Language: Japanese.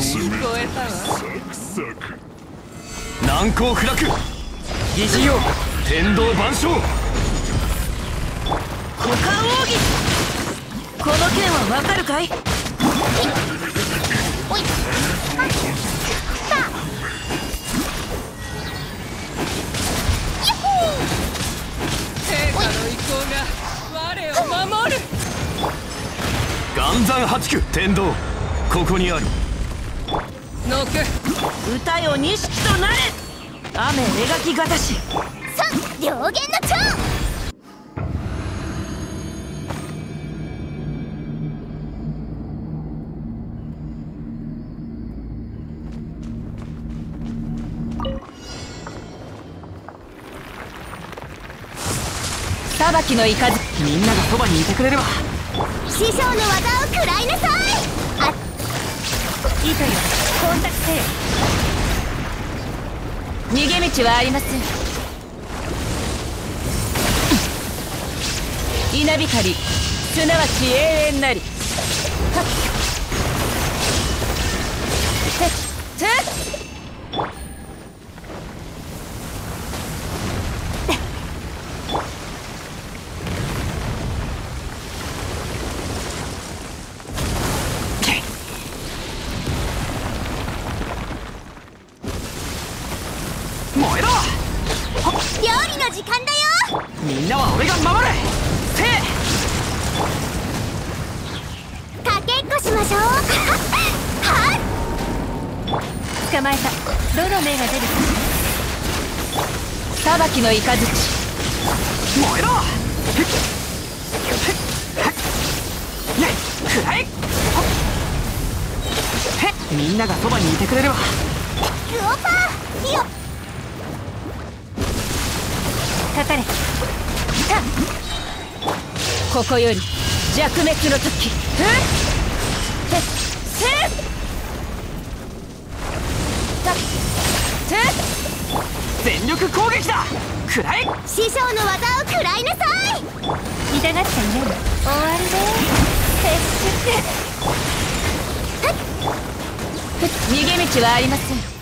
たわ難攻不落。疑似用天道万象。股間奥義この剣はわかるかい？おい。陛下の意向が我を守る。岩山八九天道。ここにあるノク歌よ錦となれ。雨描きがたし。さ両言の長裁きの雷みんながそばにいてくれれば。師匠の技を食らいなさい。あ糸よ混濁せよ。逃げ道はありません。稲光すなわち永遠なり。はっ。燃えろ!料理の時間だよ!みんなは俺が守る!せかけっこしましょう! はっ!捕まえた。どの目が出るか。裁きの雷。燃えろ!ねくらえへみんながそばにいてくれれば。グオパー!火かかれさここより弱滅の時。全力攻撃だ。くらえ師匠の技を食らいなさい。痛がっちゃいない終わりで撤出逃げ道はありません